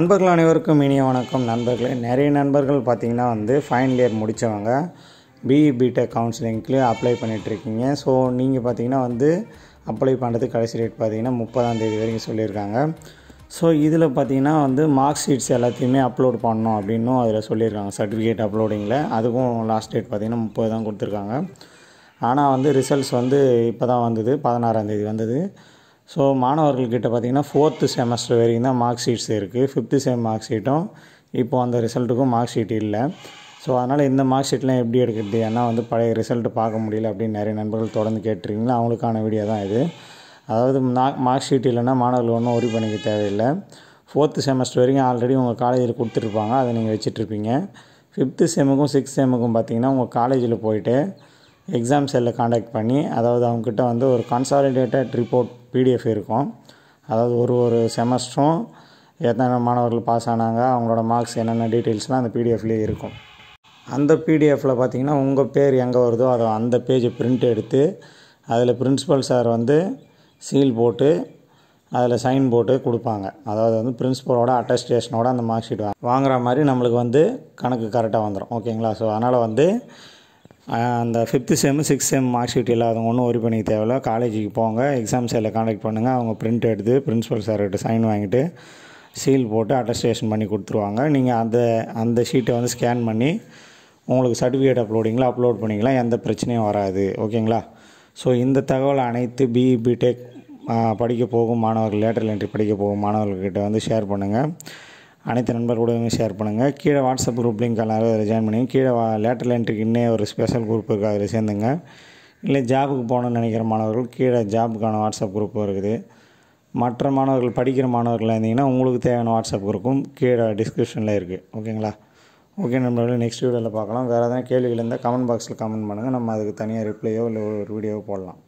நண்பர்கள் அனைவருக்கும் இனிய வணக்கம் நண்பர்களே. நிறைய நண்பர்கள் பார்த்திங்கன்னா வந்து ஃபைனல் இயர் முடித்தவங்க பிஇ பிடெக் கவுன்சிலிங்க்கு அப்ளை பண்ணிகிட்ருக்கீங்க ஸோ நீங்கள் பார்த்தீங்கன்னா வந்து அப்ளை பண்ணுறதுக்கு கடைசி டேட் பார்த்தீங்கன்னா முப்பதாம் தேதி வரைக்கும் சொல்லியிருக்காங்க. ஸோ இதில் பார்த்தீங்கன்னா வந்து மார்க் ஷீட்ஸ் எல்லாத்தையுமே அப்லோட் பண்ணணும் அப்படின்னும் அதில் சொல்லியிருக்காங்க. சர்டிஃபிகேட் அப்லோடிங்கில் அதுக்கும் லாஸ்ட் டேட் பார்த்திங்கன்னா முப்பது தான் கொடுத்துருக்காங்க. ஆனால் வந்து ரிசல்ட்ஸ் வந்து இப்போ தான் வந்தது பதினாறாந்தேதி வந்தது. ஸோ மாணவர்கள்கிட்ட பார்த்தீங்கன்னா ஃபோர்த்து செமஸ்டர் வரைக்கும் தான் மார்க் ஷீட்ஸ் இருக்குது ஃபிஃப்த்து செம் மார்க் ஷீட்டும் இப்போது அந்த ரிசல்ட்டுக்கும் மார்க் ஷீட் இல்லை. ஸோ அதனால் இந்த மார்க் ஷீட்லாம் எப்படி எடுக்கிறது? ஏன்னா வந்து பழைய ரிசல்ட்டு பார்க்க முடியல அப்படின்னு நிறைய நண்பர்கள் தொடர்ந்து கேட்டிருக்கீங்களா? அவங்களுக்கான வீடியோ தான் இது. அதாவது மார்க் ஷீட் இல்லைன்னா மாணவர்கள் ஒன்றும் ஒரி பண்ணிக்க தேவையில்லை. ஃபோர்த்து செமஸ்டர் வரைக்கும் ஆல்ரெடி உங்கள் காலேஜில் கொடுத்துருப்பாங்க. அதை நீங்கள் வச்சுட்ருப்பீங்க ஃபிஃப்த்து செம்முக்கும் சிக்ஸ்த் செம்முக்கும் பார்த்தீங்கன்னா உங்கள் காலேஜில் போயிட்டு எக்ஸாம் செல்லில் காண்டாக்ட் பண்ணி அதாவது அவங்கக்கிட்ட வந்து ஒரு கன்சாலிடேட்டட் ரிப்போர்ட் பிடிஎஃப் இருக்கும். அதாவது ஒரு ஒரு செமஸ்டரும் எத்தனை மாணவர்கள் பாஸ் ஆனாங்க அவங்களோட மார்க்ஸ் என்னென்ன டீட்டெயில்ஸ்லாம் அந்த பிடிஎஃப்லேயே இருக்கும். அந்த பிடிஎஃப்பில் பார்த்தீங்கன்னா உங்கள் பேர் எங்கே வருதோ அதை அந்த பேஜை பிரிண்ட் எடுத்து அதில் பிரின்ஸிபல் சார் வந்து சீல் போட்டு அதில் சைன் போட்டு கொடுப்பாங்க. அதாவது வந்து பிரின்ஸிபலோட அட்டஸ்டேஷனோட அந்த மார்க் ஷீட் வாங்குற மாதிரி நம்மளுக்கு வந்து கணக்கு கரெக்டாக வந்துடும் ஓகேங்களா ஸோ அதனால் வந்து அந்த fifth sem six sem mark sheet இல்லாதவங்க ஒன்றும் ஒரி பண்ணிக்க தேவையில்ல. காலேஜுக்கு போங்க எக்ஸாம் செல்லில் காண்டாக்ட் பண்ணுங்கள் அவங்க பிரிண்ட் எடுத்து பிரின்ஸிபல் சார்கிட்ட சைன் வாங்கிட்டு சீல் போட்டு அட்டஸ்டேஷன் பண்ணி கொடுத்துருவாங்க. நீங்கள் அந்த அந்த ஷீட்டை வந்து ஸ்கேன் பண்ணி உங்களுக்கு சர்டிஃபிகேட் அப்லோடிங்கில் அப்லோட் பண்ணிக்கலாம். எந்த பிரச்சனையும் வராது. ஓகேங்களா ஸோ இந்த தகவல் அனைத்து பிஇ பிடெக் படிக்க போகும் மாணவர்கள் லேட்டர் என்ட்ரி படிக்க போகும் மாணவர்கள்கிட்ட வந்து ஷேர் பண்ணுங்கள் அனைத்து நண்பர்களோடையுமே ஷேர் பண்ணுங்கள் கீழே வாட்ஸ்அப் குரூப் லிங்க் எல்லாரும் அதில் ஜாயின் பண்ணி கீழே லேட்டர் என்ட்ரிக்கு இன்னே ஒரு ஸ்பெஷல் குரூப் இருக்குது அதில் சேர்ந்துங்க. இல்லை ஜாபுக்கு போகணுன்னு நினைக்கிற மாணவர்கள் கீழே ஜாபுக்கான வாட்ஸ்அப் குரூப் இருக்குது. மற்ற மாணவர்கள் படிக்கிற மாணவர்கள் இருந்தீங்கன்னா உங்களுக்கு தேவையான வாட்ஸ்அப் குரூப்பும் கீழே டிஸ்கிரிப்ஷனில் இருக்குது ஓகேங்களா ஓகே நண்பர்கள் நெக்ஸ்ட் வீடியோவில் பார்க்கலாம். வேறு எதனா கேள்விகள் இருந்தால் கமெண்ட் பாக்ஸில் கமெண்ட் பண்ணுங்கள் நம்ம அதுக்கு தனியாக ரிப்ளையோ இல்லை ஒரு வீடியோவோ போடலாம்.